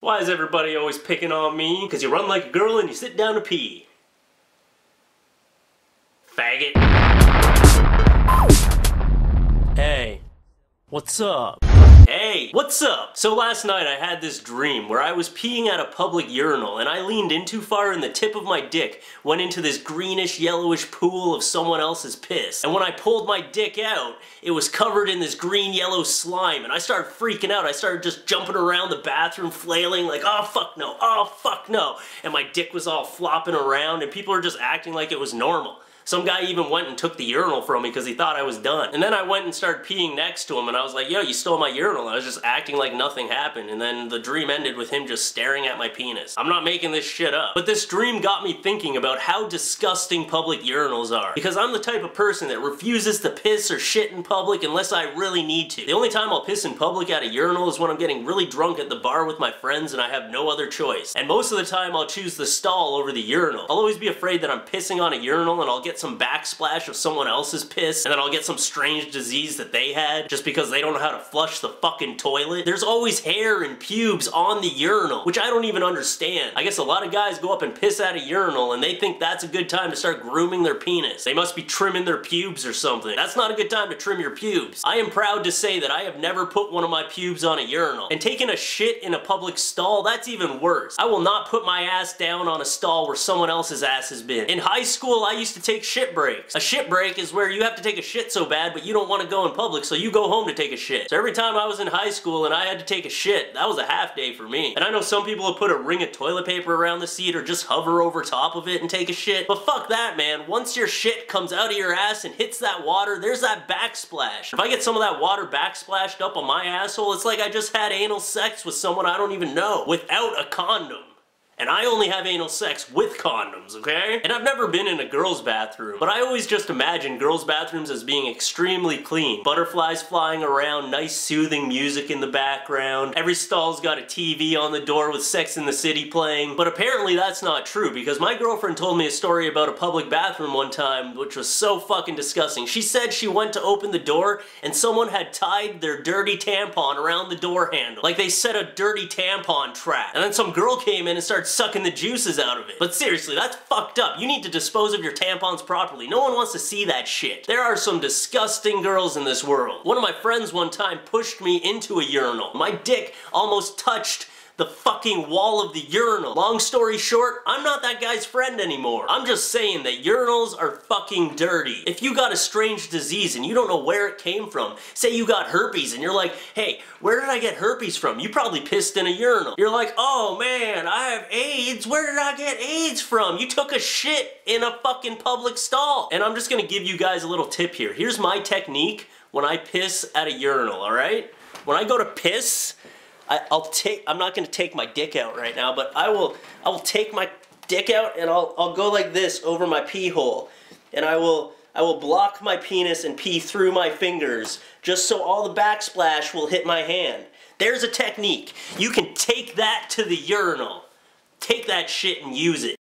Why is everybody always picking on me? Because you run like a girl and you sit down to pee. Faggot. Hey, what's up? Hey, what's up? So last night I had this dream where I was peeing at a public urinal and I leaned in too far and the tip of my dick went into this greenish yellowish pool of someone else's piss. And when I pulled my dick out, it was covered in this green yellow slime and I started freaking out. I started just jumping around the bathroom flailing like, oh fuck no, oh fuck no. And my dick was all flopping around and people were just acting like it was normal. Some guy even went and took the urinal from me because he thought I was done. And then I went and started peeing next to him and I was like, yo, you stole my urinal. I was just acting like nothing happened. And then the dream ended with him just staring at my penis. I'm not making this shit up. But this dream got me thinking about how disgusting public urinals are. Because I'm the type of person that refuses to piss or shit in public unless I really need to. The only time I'll piss in public at a urinal is when I'm getting really drunk at the bar with my friends and I have no other choice. And most of the time I'll choose the stall over the urinal. I'll always be afraid that I'm pissing on a urinal and I'll get some backsplash of someone else's piss, and then I'll get some strange disease that they had just because they don't know how to flush the fucking toilet. There's always hair and pubes on the urinal, which I don't even understand. I guess a lot of guys go up and piss at a urinal and they think that's a good time to start grooming their penis. They must be trimming their pubes or something. That's not a good time to trim your pubes. I am proud to say that I have never put one of my pubes on a urinal. And taking a shit in a public stall, that's even worse. I will not put my ass down on a stall where someone else's ass has been. In high school, I used to take shit breaks. A shit break is where you have to take a shit so bad, but you don't want to go in public, so you go home to take a shit. So every time I was in high school and I had to take a shit, that was a half day for me. And I know some people will put a ring of toilet paper around the seat or just hover over top of it and take a shit, but fuck that, man. Once your shit comes out of your ass and hits that water, there's that backsplash. If I get some of that water backsplashed up on my asshole, it's like I just had anal sex with someone I don't even know without a condom and I only have anal sex with condoms, okay? And I've never been in a girl's bathroom, but I always just imagine girls' bathrooms as being extremely clean. Butterflies flying around, nice soothing music in the background, every stall's got a TV on the door with Sex in the City playing, but apparently that's not true because my girlfriend told me a story about a public bathroom one time which was so fucking disgusting. She said she went to open the door and someone had tied their dirty tampon around the door handle. Like they set a dirty tampon trap. And then some girl came in and started sucking the juices out of it. But seriously, that's fucked up. You need to dispose of your tampons properly. No one wants to see that shit. There are some disgusting girls in this world. One of my friends one time pushed me into a urinal. My dick almost touched the fucking wall of the urinal. Long story short, I'm not that guy's friend anymore. I'm just saying that urinals are fucking dirty. If you got a strange disease and you don't know where it came from, say you got herpes and you're like, hey, where did I get herpes from? You probably pissed in a urinal. You're like, oh man, I have AIDS. Where did I get AIDS from? You took a shit in a fucking public stall. And I'm just gonna give you guys a little tip here. Here's my technique when I piss at a urinal, all right? When I go to piss, I, will take, I'm not gonna take my dick out right now, but I will, I will take my dick out and I'll, I'll go like this over my pee hole. And I will, I will block my penis and pee through my fingers just so all the backsplash will hit my hand. There's a technique. You can take that to the urinal. Take that shit and use it.